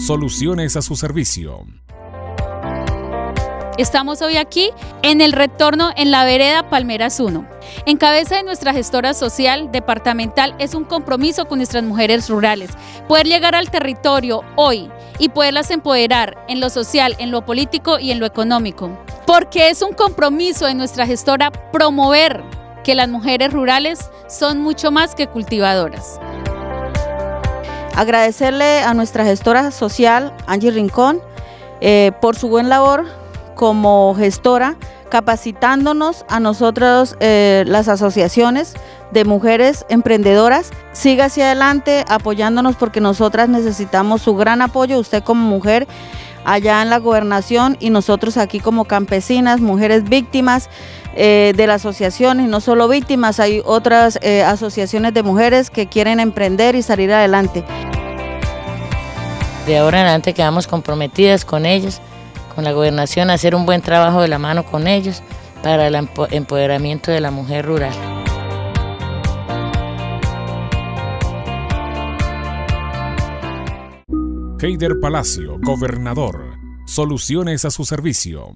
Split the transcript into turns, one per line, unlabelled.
Soluciones a su servicio.
Estamos hoy aquí en el retorno en la vereda Palmeras 1. En cabeza de nuestra gestora social departamental es un compromiso con nuestras mujeres rurales, poder llegar al territorio hoy y poderlas empoderar en lo social, en lo político y en lo económico. Porque es un compromiso de nuestra gestora promover que las mujeres rurales son mucho más que cultivadoras.
Agradecerle a nuestra gestora social, Angie Rincón, eh, por su buen labor como gestora capacitándonos a nosotros eh, las asociaciones de mujeres emprendedoras. Siga hacia adelante apoyándonos porque nosotras necesitamos su gran apoyo, usted como mujer allá en la gobernación y nosotros aquí como campesinas, mujeres víctimas eh, de la asociación y no solo víctimas, hay otras asociaciones de mujeres que quieren emprender y salir adelante.
De ahora en adelante quedamos comprometidas con ellos con la gobernación, hacer un buen trabajo de la mano con ellos para el empoderamiento de la mujer rural.
Heider Palacio, gobernador. Soluciones a su servicio.